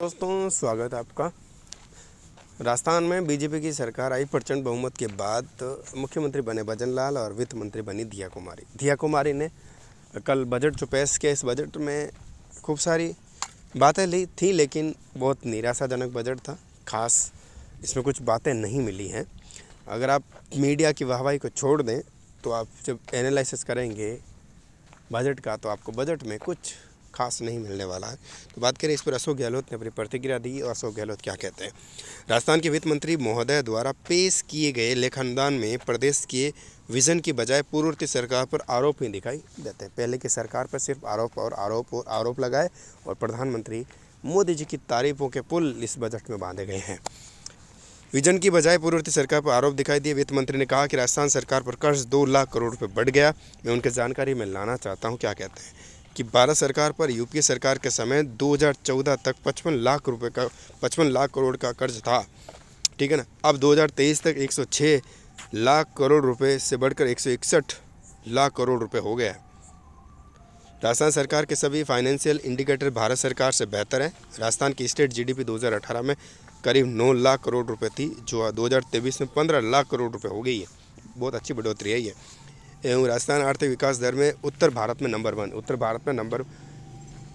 दोस्तों, स्वागत आपका। राजस्थान में बीजेपी की सरकार आई प्रचंड बहुमत के बाद, मुख्यमंत्री बने भजन लाल और वित्त मंत्री बनी दिया कुमारी। दिया कुमारी ने कल बजट जो पेश किया इस बजट में खूब सारी बातें ली थी, लेकिन बहुत निराशाजनक बजट था। खास इसमें कुछ बातें नहीं मिली हैं। अगर आप मीडिया की वाहवाही को छोड़ दें तो आप जब एनालिसिस करेंगे बजट का तो आपको बजट में कुछ खास नहीं मिलने वाला है। तो बात करें इस पर अशोक गहलोत ने अपनी प्रतिक्रिया दी और अशोक गहलोत क्या कहते हैं? राजस्थान के वित्त मंत्री महोदय द्वारा पेश किए गए लेखानुदान में प्रदेश के विजन की बजाय पूर्ववर्ती सरकार पर आरोप ही दिखाई देते हैं। पहले की सरकार पर सिर्फ़ आरोप और आरोप और आरोप लगाए और प्रधानमंत्री मोदी जी की तारीफों के पुल इस बजट में बांधे गए हैं। विजन की बजाय पूर्ववर्ती सरकार पर आरोप दिखाई दिए। वित्त मंत्री ने कहा कि राजस्थान सरकार पर कर्ज दो लाख करोड़ रुपए बढ़ गया। मैं उनके जानकारी में लाना चाहता हूँ, क्या कहते हैं? कि भारत सरकार पर यूपीए सरकार के समय 2014 तक 55 लाख रुपए का 55 लाख करोड़ का कर्ज था। ठीक है ना? अब 2023 तक 106 लाख करोड़ रुपए से बढ़कर 161 लाख करोड़ रुपए हो गया है। राजस्थान सरकार के सभी फाइनेंशियल इंडिकेटर भारत सरकार से बेहतर हैं। राजस्थान की स्टेट जीडीपी 2018 में करीब 9 लाख करोड़ रुपए थी, जो 2023 में 15 लाख करोड़ रुपए हो गई है। बहुत अच्छी बढ़ोतरी है ये। एवं राजस्थान आर्थिक विकास दर में उत्तर भारत में नंबर वन। उत्तर भारत में नंबर,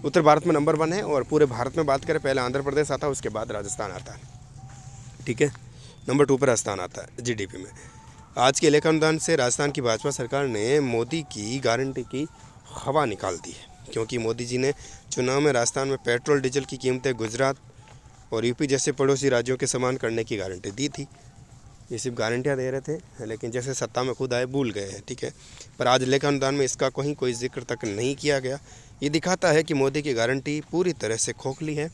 उत्तर भारत में नंबर वन है और पूरे भारत में बात करें, पहले आंध्र प्रदेश आता है उसके बाद राजस्थान आता। है ठीक है? नंबर टू पर राजस्थान आता है जीडीपी में। आज के लेखानुदान से राजस्थान की भाजपा सरकार ने मोदी की गारंटी की हवा निकाल दी है, क्योंकि मोदी जी ने चुनाव में राजस्थान में पेट्रोल, डीजल की कीमतें गुजरात और यूपी जैसे पड़ोसी राज्यों के समान करने की गारंटी दी थी। ये सिर्फ़ गारंटियाँ दे रहे थे, लेकिन जैसे सत्ता में खुद आए भूल गए हैं, ठीक है? पर आज लेखा अनुदान में इसका कहीं कोई ज़िक्र तक नहीं किया गया। ये दिखाता है कि मोदी की गारंटी पूरी तरह से खोखली है।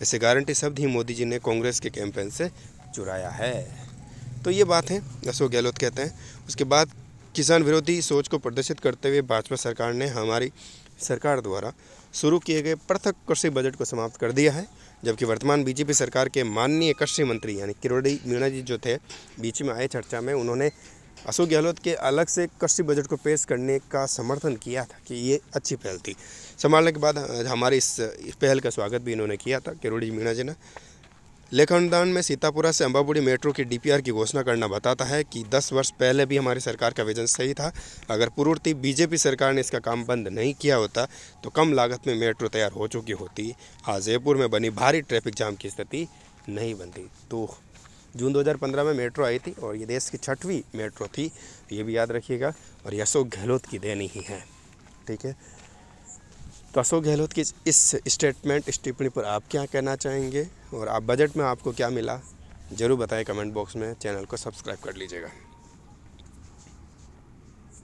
वैसे गारंटी शब्द ही मोदी जी ने कांग्रेस के कैंपेन से चुराया है। तो ये बात है, अशोक गहलोत कहते हैं। उसके बाद किसान विरोधी सोच को प्रदर्शित करते हुए भाजपा सरकार ने हमारी सरकार द्वारा शुरू किए गए पृथक कृषि बजट को समाप्त कर दिया है। जबकि वर्तमान बीजेपी सरकार के माननीय कृषि मंत्री यानी किरोड़ी मीणा जी जो थे, बीच में आए चर्चा में उन्होंने अशोक गहलोत के अलग से कृषि बजट को पेश करने का समर्थन किया था कि ये अच्छी पहल थी। संभालने के बाद हमारे इस पहल का स्वागत भी इन्होंने किया था, किरोड़ी मीणा जी ने। लेखानुदान में सीतापुरा से अम्बाबुड़ी मेट्रो की डीपीआर की घोषणा करना बताता है कि 10 वर्ष पहले भी हमारी सरकार का विजन सही था। अगर पूर्वती बीजेपी सरकार ने इसका काम बंद नहीं किया होता तो कम लागत में मेट्रो तैयार हो चुकी होती। आज जयपुर में बनी भारी ट्रैफ़िक जाम की स्थिति नहीं बनती। तो जून 2015 में मेट्रो आई थी और ये देश की छठवीं मेट्रो थी, ये भी याद रखिएगा। और ये अशोक गहलोत की देनी ही है। ठीक है? तो अशोक गहलोत की इस स्टेटमेंट, इस टिप्पणी पर आप क्या कहना चाहेंगे? और आप बजट में आपको क्या मिला? ज़रूर बताएँ कमेंट बॉक्स में, चैनल को सब्सक्राइब कर लीजिएगा।